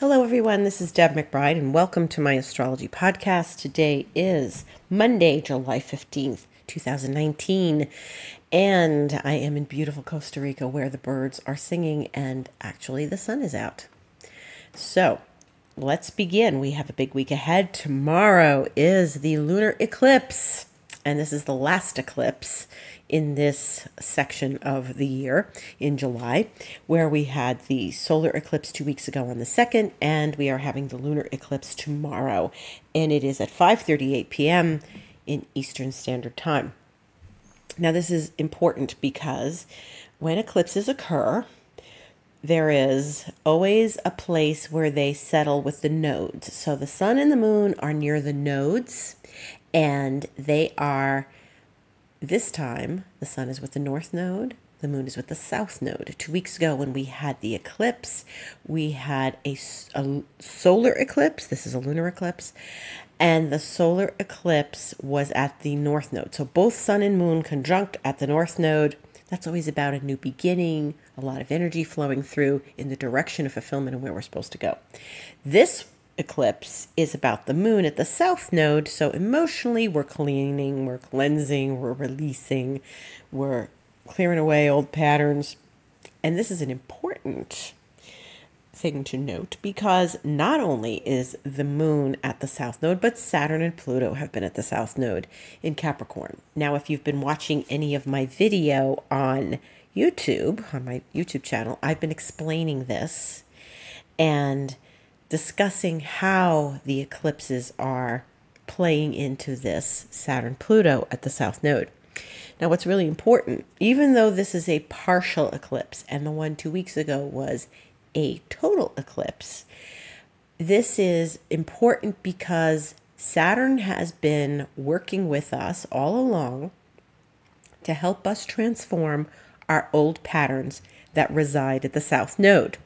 Hello, everyone. This is Deb McBride, and welcome to my astrology podcast. Today is Monday, July 15th, 2019, and I am in beautiful Costa Rica where the birds are singing and actually the sun is out. So, let's begin. We have a big week ahead. Tomorrow is the lunar eclipse, and this is the last eclipse in this section of the year in July, where we had the solar eclipse two weeks ago on the 2nd, and we are having the lunar eclipse tomorrow, and it is at 5:38 p.m. in Eastern Standard Time. Now, this is important because when eclipses occur, there is always a place where they settle with the nodes. So the sun and the moon are near the nodes, and they are this time, the sun is with the north node, the moon is with the south node. Two weeks ago, when we had the eclipse, we had a, a, solar eclipse. This is a lunar eclipse. And the solar eclipse was at the north node. So both sun and moon conjunct at the north node. That's always about a new beginning, a lot of energy flowing through in the direction of fulfillment and where we're supposed to go. This eclipse is about the moon at the south node. So emotionally, we're cleaning, we're cleansing, we're releasing, we're clearing away old patterns. And this is an important thing to note because not only is the moon at the south node, but Saturn and Pluto have been at the south node in Capricorn. Now, if you've been watching any of my video on YouTube, on my YouTube channel, I've been explaining this. And discussing how the eclipses are playing into this Saturn Pluto at the south node. Now, what's really important, even though this is a partial eclipse and the one two weeks ago was a total eclipse, this is important because Saturn has been working with us all along to help us transform our old patterns that reside at the south node.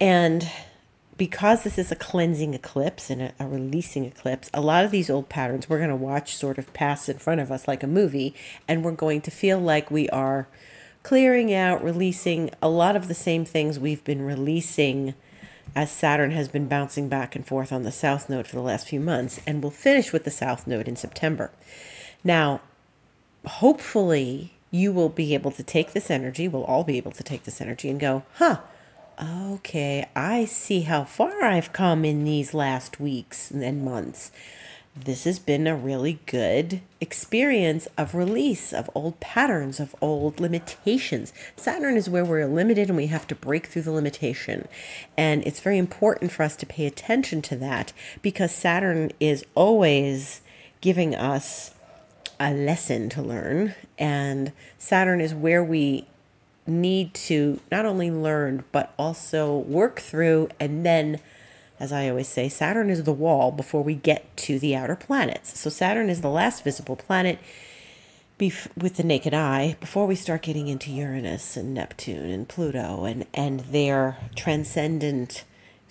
And because this is a cleansing eclipse and a, a, releasing eclipse, a lot of these old patterns we're going to watch sort of pass in front of us like a movie, and we're going to feel like we are clearing out, releasing a lot of the same things we've been releasing as Saturn has been bouncing back and forth on the south node for the last few months, and we'll finish with the south node in September. Now, hopefully, you will be able to take this energy, we'll all be able to take this energy and go, huh Okay, I see how far I've come in these last weeks and months. This has been a really good experience of release of old patterns, of old limitations. Saturn is where we're limited and we have to break through the limitation. And it's very important for us to pay attention to that because Saturn is always giving us a lesson to learn. And Saturn is where we need to not only learn, but also work through. And then, as I always say, Saturn is the wall before we get to the outer planets. So, Saturn is the last visible planet with the naked eye before we start getting into Uranus and Neptune and Pluto and, and their transcendent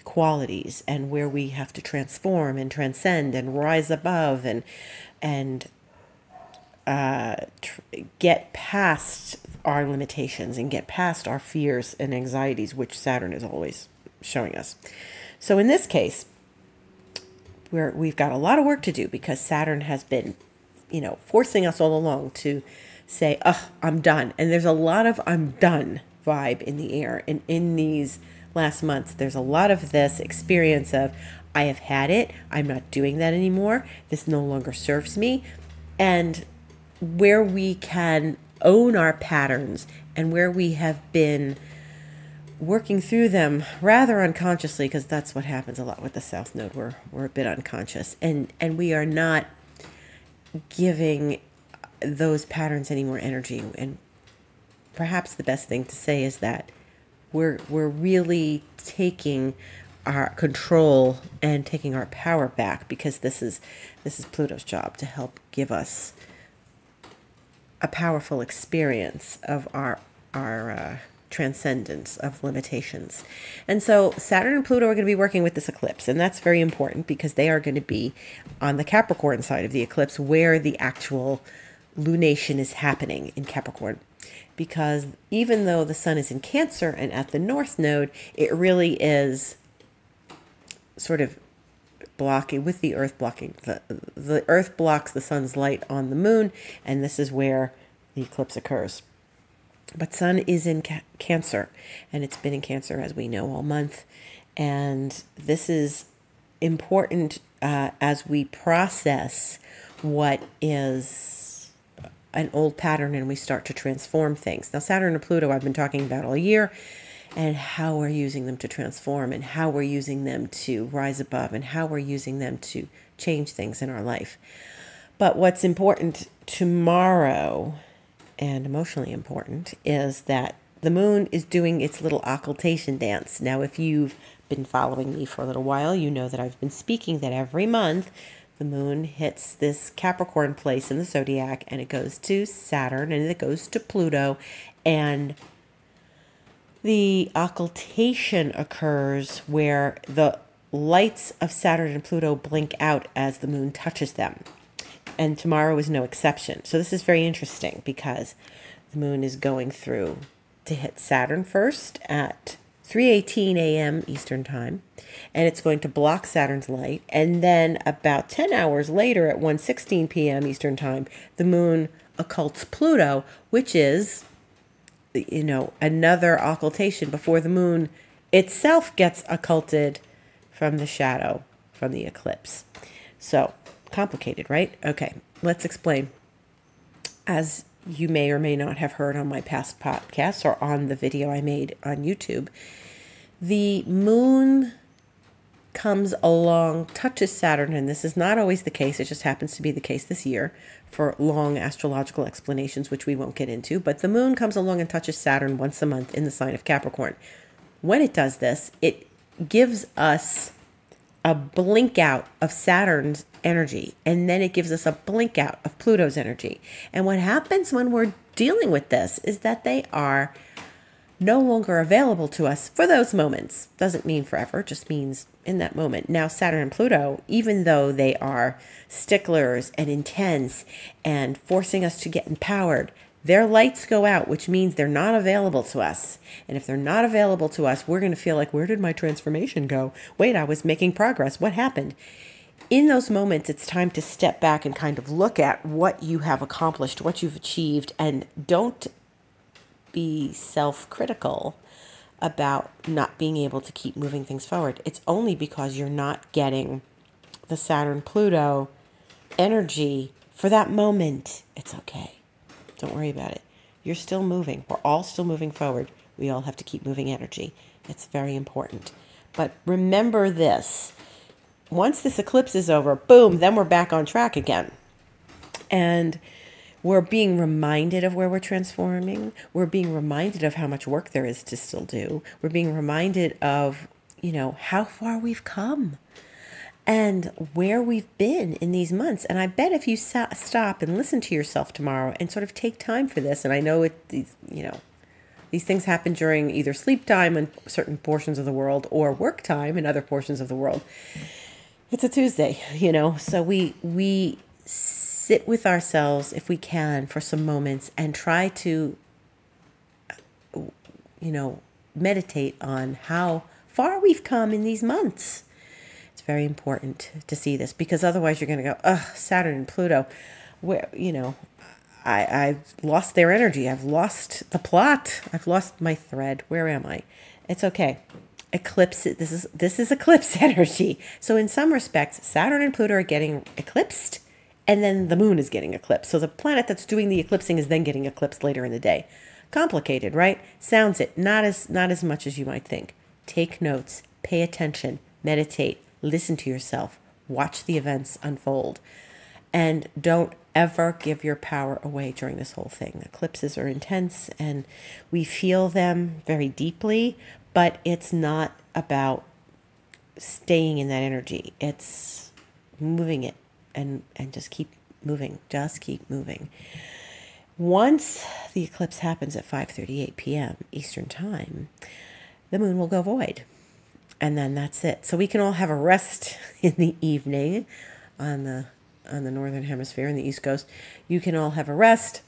qualities and where we have to transform and transcend and rise above and and uh, get past our limitations and get past our fears and anxieties, which Saturn is always showing us. So in this case, we're, we've got a lot of work to do because Saturn has been, you know, forcing us all along to say, oh, I'm done. And there's a lot of I'm done vibe in the air. And in these last months, there's a lot of this experience of, I have had it. I'm not doing that anymore. This no longer serves me. And where we can own our patterns and where we have been working through them rather unconsciously because that's what happens a lot with the south node. We're, we're a bit unconscious. And and we are not giving those patterns any more energy. And perhaps the best thing to say is that we're we're really taking our control and taking our power back because this is this is Pluto's job to help give us a powerful experience of our our uh, transcendence of limitations. And so Saturn and Pluto are going to be working with this eclipse, and that's very important because they are going to be on the Capricorn side of the eclipse where the actual lunation is happening in Capricorn. Because even though the sun is in Cancer and at the north node, it really is sort of blocking with the earth blocking the the earth blocks the sun's light on the moon and this is where the eclipse occurs but sun is in ca- cancer and it's been in cancer as we know all month and this is important uh, as we process what is an old pattern and we start to transform things now saturn and pluto i've been talking about all year and how we're using them to transform and how we're using them to rise above and how we're using them to change things in our life. But what's important tomorrow and emotionally important is that the moon is doing its little occultation dance. Now, if you've been following me for a little while, you know that I've been speaking that every month the moon hits this Capricorn place in the zodiac and it goes to Saturn and it goes to Pluto and the occultation occurs where the lights of Saturn and Pluto blink out as the moon touches them. And tomorrow is no exception. So this is very interesting because the moon is going through to hit Saturn first at 3:18 a.m. Eastern Time, and it's going to block Saturn's light. And then about 10 hours later, at 1:16 p.m. Eastern Time, the moon occults Pluto, which is you know, another occultation before the moon itself gets occulted from the shadow from the eclipse. So, complicated, right? Okay, let's explain. As you may or may not have heard on my past podcasts or on the video I made on YouTube, the moon comes along, touches Saturn, and this is not always the case, it just happens to be the case this year for long astrological explanations, which we won't get into. But the moon comes along and touches Saturn once a month in the sign of Capricorn. When it does this, it gives us a blink out of Saturn's energy, and then it gives us a blink out of Pluto's energy. And what happens when we're dealing with this is that they are no longer available to us for those moments. Doesn't mean forever, just means in that moment. Now, Saturn and Pluto, even though they are sticklers and intense and forcing us to get empowered, their lights go out, which means they're not available to us. And if they're not available to us, we're going to feel like, where did my transformation go? Wait, I was making progress. What happened? In those moments, it's time to step back and kind of look at what you have accomplished, what you've achieved, and don't be self critical about not being able to keep moving things forward. It's only because you're not getting the Saturn Pluto energy for that moment. It's okay. Don't worry about it. You're still moving. We're all still moving forward. We all have to keep moving energy. It's very important. But remember this once this eclipse is over, boom, then we're back on track again. And we're being reminded of where we're transforming. We're being reminded of how much work there is to still do. We're being reminded of, you know, how far we've come and where we've been in these months. And I bet if you stop and listen to yourself tomorrow and sort of take time for this, and I know it, these, you know, these things happen during either sleep time in certain portions of the world or work time in other portions of the world. It's a Tuesday, you know, so we we sit with ourselves if we can for some moments and try to you know meditate on how far we've come in these months it's very important to see this because otherwise you're going to go ugh saturn and pluto where you know I, I've lost their energy. I've lost the plot. I've lost my thread. Where am I? It's okay. Eclipse. This is this is eclipse energy. So in some respects, Saturn and Pluto are getting eclipsed, and then the moon is getting eclipsed. So the planet that's doing the eclipsing is then getting eclipsed later in the day. Complicated, right? Sounds it. Not as not as much as you might think. Take notes, pay attention, meditate, listen to yourself, watch the events unfold. And don't ever give your power away during this whole thing. Eclipses are intense and we feel them very deeply, but it's not about staying in that energy. It's moving it and and just keep moving just keep moving once the eclipse happens at 5:38 p.m. Eastern Time the moon will go void and then that's it so we can all have a rest in the evening on the on the northern hemisphere in the east coast you can all have a rest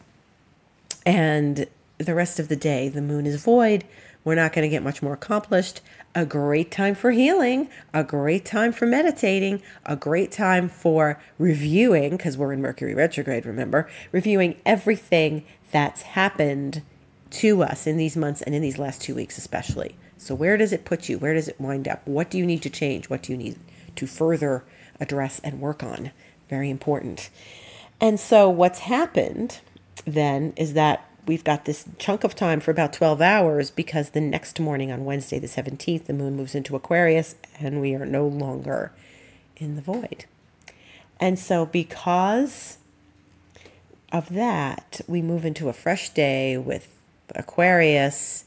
and the rest of the day the moon is void We're not going to get much more accomplished. A great time for healing, a great time for meditating, a great time for reviewing, because we're in Mercury retrograde, remember, reviewing everything that's happened to us in these months and in these last two weeks, especially. So, where does it put you? Where does it wind up? What do you need to change? What do you need to further address and work on? Very important. And so, what's happened then is that we've got this chunk of time for about 12 hours because the next morning on Wednesday, the 17th, the moon moves into Aquarius and we are no longer in the void. And so, because of that, we move into a fresh day with Aquarius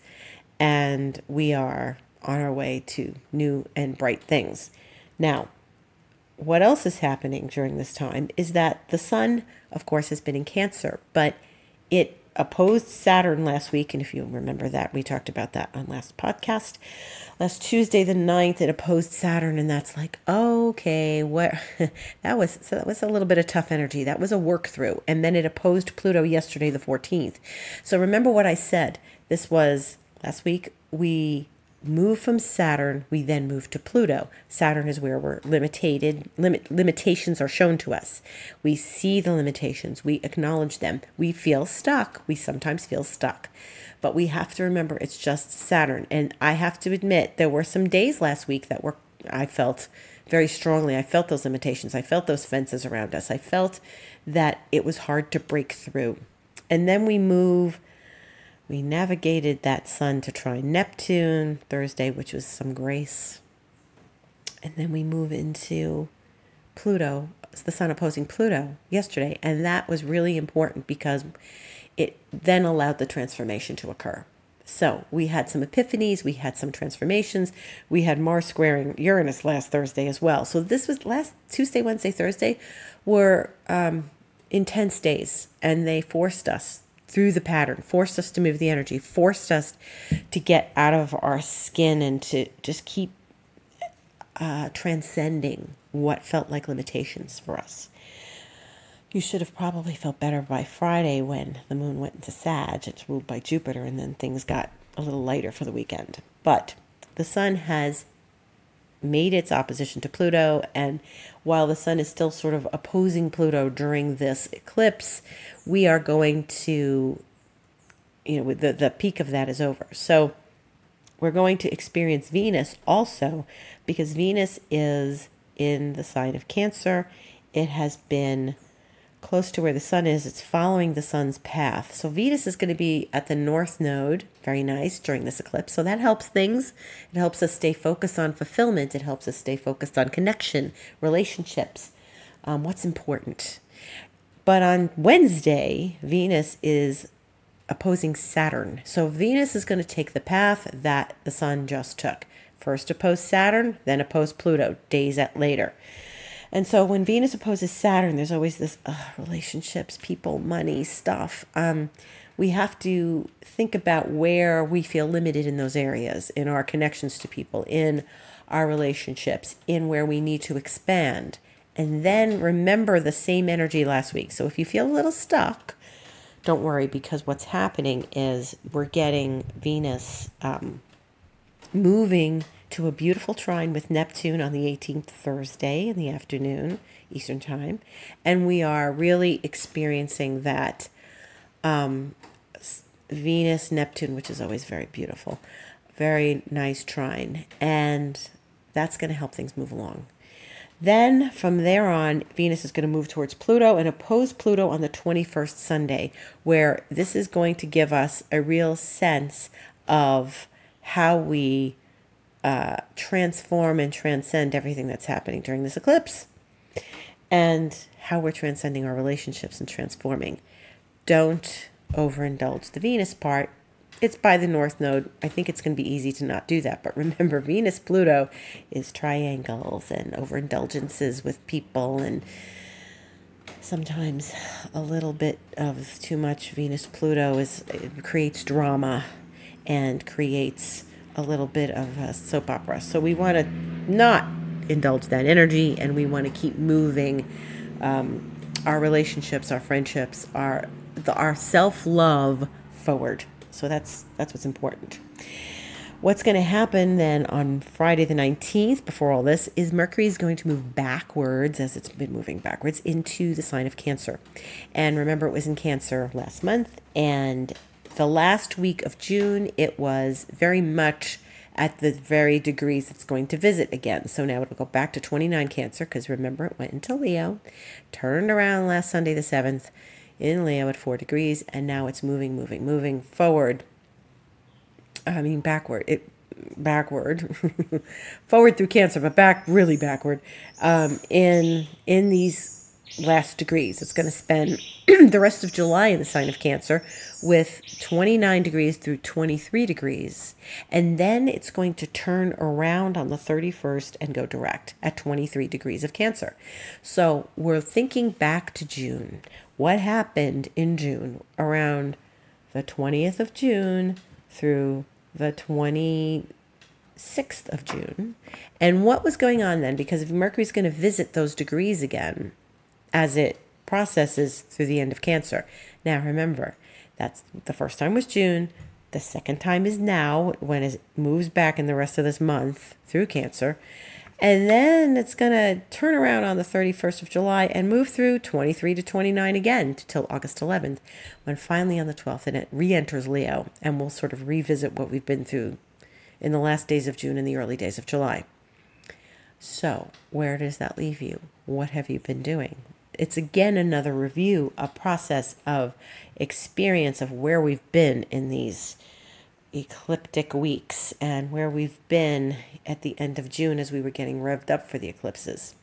and we are on our way to new and bright things. Now, what else is happening during this time is that the sun, of course, has been in Cancer, but it opposed Saturn last week. And if you remember that, we talked about that on last podcast. Last Tuesday, the 9th, it opposed Saturn. And that's like, okay, what that was so that was a little bit of tough energy. That was a work through. And then it opposed Pluto yesterday, the 14th. So remember what I said. This was last week. We move from Saturn, we then move to Pluto. Saturn is where we're limited, limit, limitations are shown to us. We see the limitations, we acknowledge them. We feel stuck. We sometimes feel stuck. But we have to remember it's just Saturn. And I have to admit, there were some days last week that were, I felt very strongly, I felt those limitations. I felt those fences around us. I felt that it was hard to break through. And then we move we navigated that sun to try Neptune Thursday, which was some grace. And then we move into Pluto, the sun opposing Pluto yesterday. And that was really important because it then allowed the transformation to occur. So we had some epiphanies, we had some transformations, we had Mars squaring Uranus last Thursday as well. So this was last Tuesday, Wednesday, Thursday were um, intense days, and they forced us through the pattern, forced us to move the energy, forced us to get out of our skin and to just keep uh, transcending what felt like limitations for us. You should have probably felt better by Friday when the moon went into Sag. It's ruled by Jupiter, and then things got a little lighter for the weekend. But the sun has made its opposition to Pluto. And while the sun is still sort of opposing Pluto during this eclipse, we are going to, you know, the, the peak of that is over. So we're going to experience Venus also because Venus is in the sign of Cancer. It has been close to where the sun is. It's following the sun's path. So Venus is going to be at the north node, very nice, during this eclipse. So that helps things. It helps us stay focused on fulfillment. It helps us stay focused on connection, relationships, um, what's important. But on Wednesday, Venus is opposing Saturn. So Venus is going to take the path that the sun just took. First oppose Saturn, then oppose Pluto days at later. And so when Venus opposes Saturn, there's always this relationships, people, money, stuff. Um, we have to think about where we feel limited in those areas, in our connections to people, in our relationships, in where we need to expand. And then remember the same energy last week. So if you feel a little stuck, don't worry because what's happening is we're getting Venus um, moving to a beautiful trine with Neptune on the 18th Thursday in the afternoon, Eastern Time. And we are really experiencing that um, Venus Neptune, which is always very beautiful. Very nice trine. And that's going to help things move along. Then from there on, Venus is going to move towards Pluto and oppose Pluto on the 21st Sunday, where this is going to give us a real sense of how we uh, transform and transcend everything that's happening during this eclipse and how we're transcending our relationships and transforming. Don't overindulge the Venus part. It's by the North Node. I think it's going to be easy to not do that. But remember, Venus Pluto is triangles and overindulgences with people, and sometimes a little bit of too much Venus Pluto is creates drama and creates a little bit of a soap opera. So we want to not indulge that energy and we want to keep moving um, our relationships, our friendships, our the, our self love forward. So that's that's what's important. What's going to happen then on Friday the 19th, before all this, is Mercury is going to move backwards, as it's been moving backwards, into the sign of Cancer. And remember, it was in Cancer last month. And the last week of June, it was very much at the very degrees it's going to visit again. So now it'll go back to 29 Cancer, because remember, it went into Leo, turned around last Sunday the 7th in Leo at 4 degrees, and now it's moving, moving, moving forward I mean backward. It backward, forward through Cancer, but back really backward. Um, in in these last degrees, it's going to spend the rest of July in the sign of Cancer with 29 degrees through 23 degrees, and then it's going to turn around on the 31st and go direct at 23 degrees of Cancer. So we're thinking back to June. What happened in June around the 20th of June through the 26th of June. And what was going on then? Because if Mercury's going to visit those degrees again as it processes through the end of Cancer. Now, remember, that's the first time was June. The second time is now when it moves back in the rest of this month through Cancer. And then it's going to turn around on the 31st of July and move through 23 to 29 again till August 11th, when finally on the 12th it re enters Leo. And we'll sort of revisit what we've been through in the last days of June and the early days of July. So, where does that leave you? What have you been doing? It's again another review, a process of experience of where we've been in these ecliptic weeks and where we've been at the end of June as we were getting revved up for the eclipses.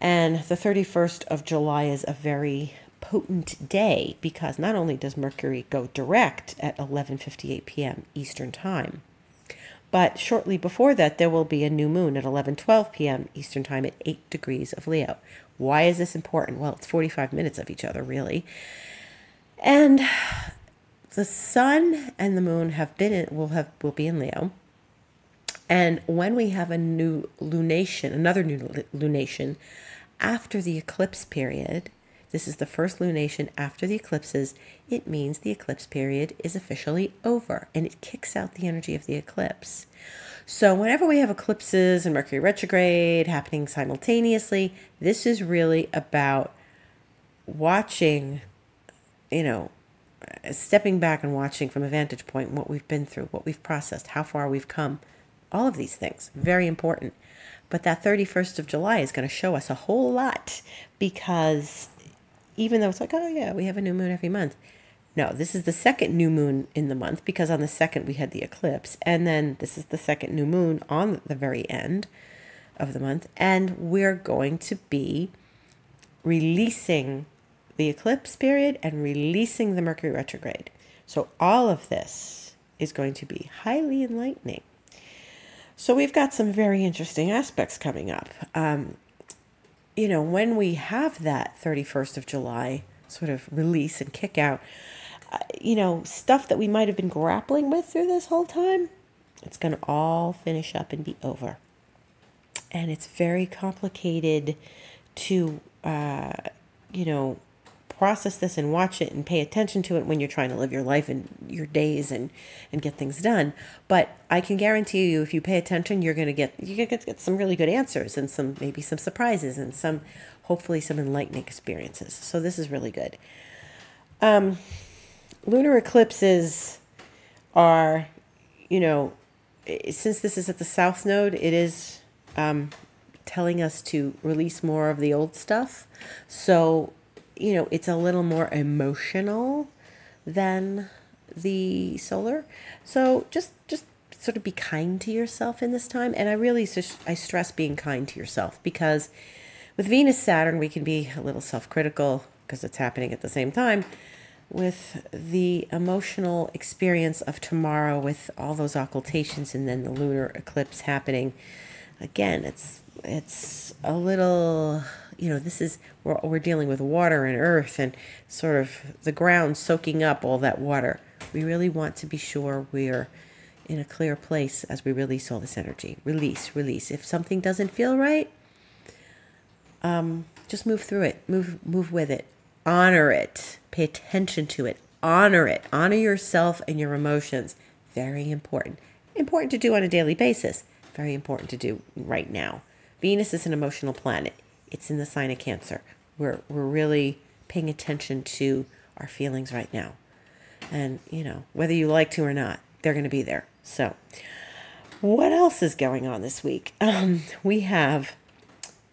And the 31st of July is a very potent day because not only does Mercury go direct at 11:58 p.m. Eastern Time, but shortly before that there will be a new moon at 11:12 p.m. Eastern Time at 8 degrees of Leo. Why is this important? Well, it's 45 minutes of each other really. And the sun and the moon have been in, will have will be in Leo. And when we have a new lunation, another new lunation after the eclipse period, this is the first lunation after the eclipses, it means the eclipse period is officially over and it kicks out the energy of the eclipse. So, whenever we have eclipses and Mercury retrograde happening simultaneously, this is really about watching, you know, stepping back and watching from a vantage point what we've been through, what we've processed, how far we've come, all of these things, very important. But that 31st of July is going to show us a whole lot because even though it's like, oh, yeah, we have a new moon every month. No, this is the second new moon in the month because on the second we had the eclipse. And then this is the second new moon on the very end of the month. And we're going to be releasing the eclipse period and releasing the Mercury retrograde. So, all of this is going to be highly enlightening. So, we've got some very interesting aspects coming up. Um, you know, when we have that 31st of July sort of release and kick out, uh, you know, stuff that we might have been grappling with through this whole time, it's going to all finish up and be over. And it's very complicated to, uh, you know, process this and watch it and pay attention to it when you're trying to live your life and your days and and get things done. But i can guarantee you if you pay attention you're going to get you're going to get some really good answers and some maybe some surprises and some hopefully some enlightening experiences. So this is really good. Um lunar eclipses are you know since this is at the south node it is um telling us to release more of the old stuff. So you know, it's a little more emotional than the solar. So just just sort of be kind to yourself in this time. And I really I stress being kind to yourself because with Venus Saturn we can be a little self-critical because it's happening at the same time with the emotional experience of tomorrow with all those occultations and then the lunar eclipse happening again it's it's a little you know, this is, we're, we're dealing with water and earth and sort of the ground soaking up all that water. We really want to be sure we're in a clear place as we release all this energy. Release, release. If something doesn't feel right, um, just move through it. Move, move with it. Honor it. Pay attention to it. Honor it. Honor yourself and your emotions. Very important. important to do on a daily basis. Very important to do right now. Venus is an emotional planet. It's in the sign of Cancer. We're we're really paying attention to our feelings right now. And, you know, whether you like to or not, they're going to be there. So, what else is going on this week? Um, we have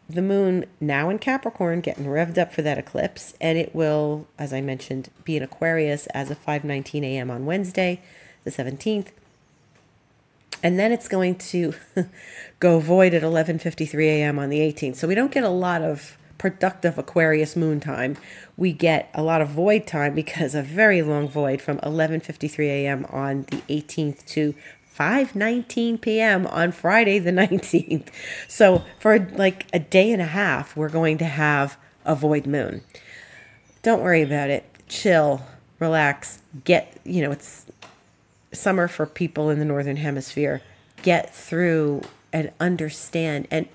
the moon now in Capricorn getting revved up for that eclipse, and it will, as I mentioned, be in Aquarius as of 5:19 a.m. on Wednesday, the 17th. And then it's going to go void at 11:53 a.m. on the 18th. So we don't get a lot of productive Aquarius moon time. We get a lot of void time because a very long void from 11:53 a.m. on the 18th to 5:19 p.m. on Friday the 19th. So for like a day and a half, we're going to have a void moon. Don't worry about it. Chill, relax, get, you know, it's summer for people in the northern hemisphere. Get through and understand and,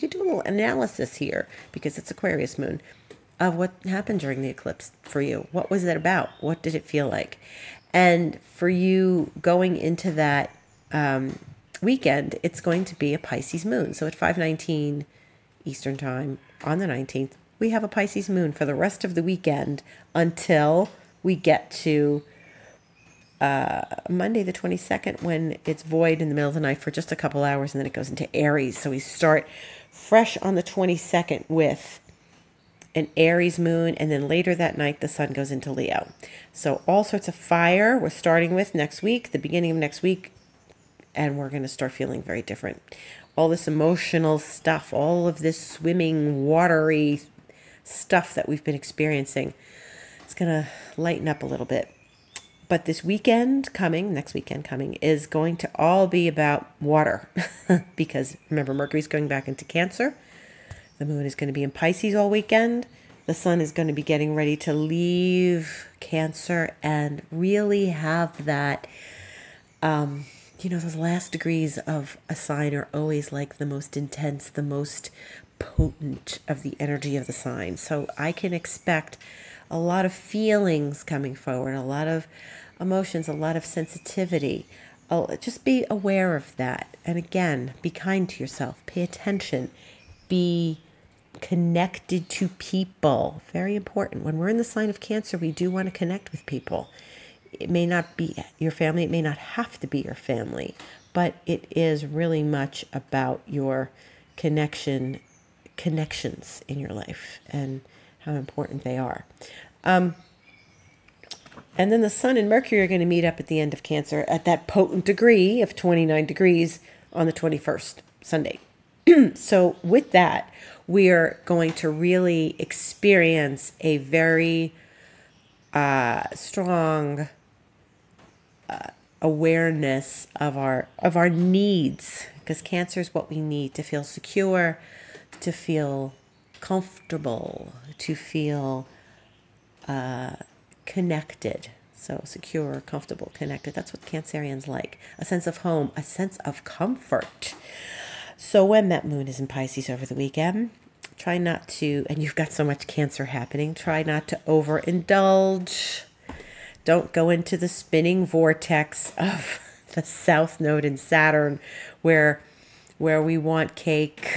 you do a little analysis here because it's Aquarius moon of what happened during the eclipse for you. What was it about? What did it feel like? And for you going into that um, weekend, it's going to be a Pisces moon. So at 519 Eastern Time on the 19th, we have a Pisces moon for the rest of the weekend until we get to uh, Monday the 22nd when it's void in the middle of the night for just a couple hours and then it goes into Aries. So we start fresh on the 22nd with an Aries moon, and then later that night the sun goes into Leo. So all sorts of fire we're starting with next week, the beginning of next week, and we're going to start feeling very different. All this emotional stuff, all of this swimming, watery stuff that we've been experiencing, it's going to lighten up a little bit. But this weekend coming, next weekend coming, is going to all be about water because remember, Mercury's going back into Cancer. The moon is going to be in Pisces all weekend. The sun is going to be getting ready to leave Cancer and really have that um, you know, those last degrees of a sign are always like the most intense, the most potent of the energy of the sign. So I can expect a lot of feelings coming forward, a lot of emotions, a lot of sensitivity. I'll just be aware of that. And again, be kind to yourself, pay attention, be connected to people. Very important. When we're in the sign of Cancer, we do want to connect with people it may not be your family, it may not have to be your family, but it is really much about your connection, connections in your life and how important they are. Um, and then the Sun and Mercury are going to meet up at the end of Cancer at that potent degree of 29 degrees on the 21st, Sunday. so, with that, we are going to really experience a very uh, strong awareness of our of our needs because cancer is what we need to feel secure to feel comfortable to feel uh, connected. So secure comfortable connected. That's what cancerians like. A sense of home a sense of comfort. So when that moon is in pisces over the weekend try not to and you've got so much cancer happening try not to overindulge. Don't go into the spinning vortex of the south node in Saturn where where we want cake,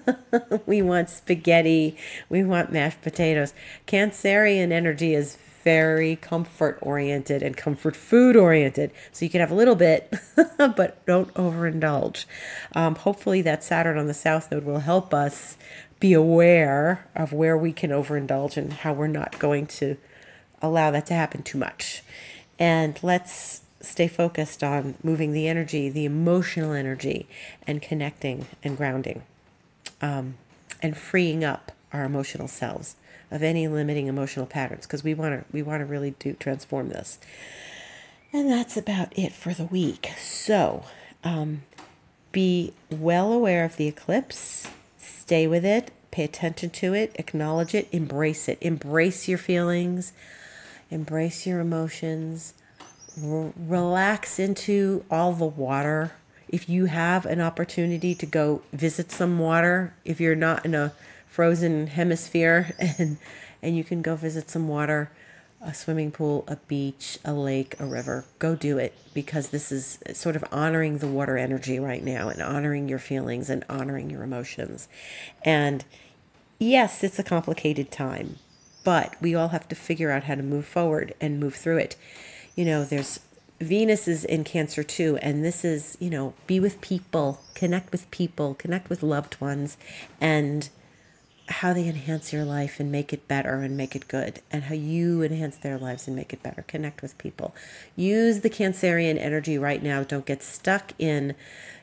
we want spaghetti, we want mashed potatoes. Cancerian energy is very comfort oriented and comfort food oriented. So you can have a little bit, but don't overindulge. Um, hopefully, that Saturn on the South Node will help us be aware of where we can overindulge and how we're not going to allow that to happen too much. And let's stay focused on moving the energy, the emotional energy, and connecting and grounding um, and freeing up our emotional selves of any limiting emotional patterns because we want to we want to really do transform this. And that's about it for the week. So um, be well aware of the eclipse stay with it pay attention to it acknowledge it embrace it. Embrace your feelings embrace your emotions, R- relax into all the water. If you have an opportunity to go visit some water, if you're not in a frozen hemisphere and and you can go visit some water, a swimming pool, a beach, a lake, a river. Go do it because this is sort of honoring the water energy right now and honoring your feelings and honoring your emotions. And yes, it's a complicated time, but we all have to figure out how to move forward and move through it. You know, there's Venus is in Cancer too, and this is, you know, be with people, connect with people, connect with loved ones, and how they enhance your life and make it better and make it good, and how you enhance their lives and make it better. Connect with people. Use the Cancerian energy right now. Don't get stuck in,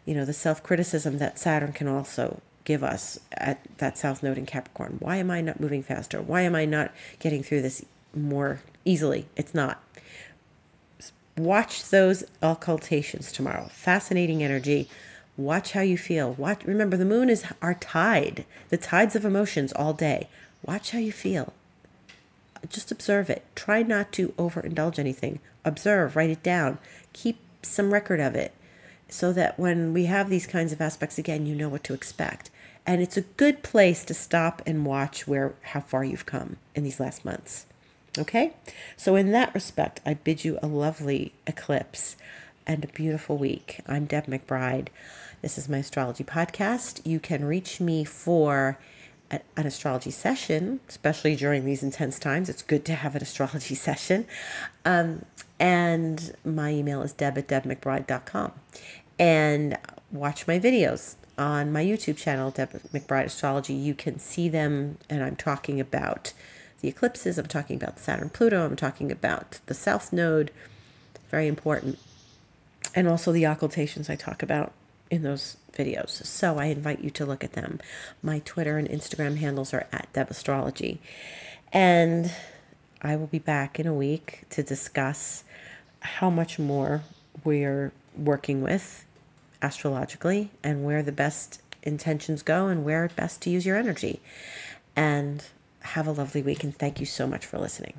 you know, the self criticism that Saturn can also give us at that South Node in Capricorn. Why am I not moving faster? Why am I not getting through this more easily? It's not watch those occultations tomorrow. Fascinating energy. Watch how you feel. Watch remember the moon is our tide, the tides of emotions all day. Watch how you feel. Just observe it. Try not to overindulge anything. Observe, write it down. Keep some record of it so that when we have these kinds of aspects again, you know what to expect. And it's a good place to stop and watch where how far you've come in these last months. Okay? So, in that respect, I bid you a lovely eclipse and a beautiful week. I'm Deb McBride. This is my astrology podcast. You can reach me for an astrology session, especially during these intense times. It's good to have an astrology session. Um, and my email is deb at debmcbride.com. And watch my videos on my YouTube channel, Deb McBride Astrology. You can see them, and I'm talking about the eclipses, I'm talking about Saturn Pluto, I'm talking about the South Node, very important, and also the occultations I talk about in those videos. So I invite you to look at them. My Twitter and Instagram handles are at Deb Astrology. And I will be back in a week to discuss how much more we're working with astrologically and where the best intentions go and where best to use your energy. And have a lovely week and thank you so much for listening.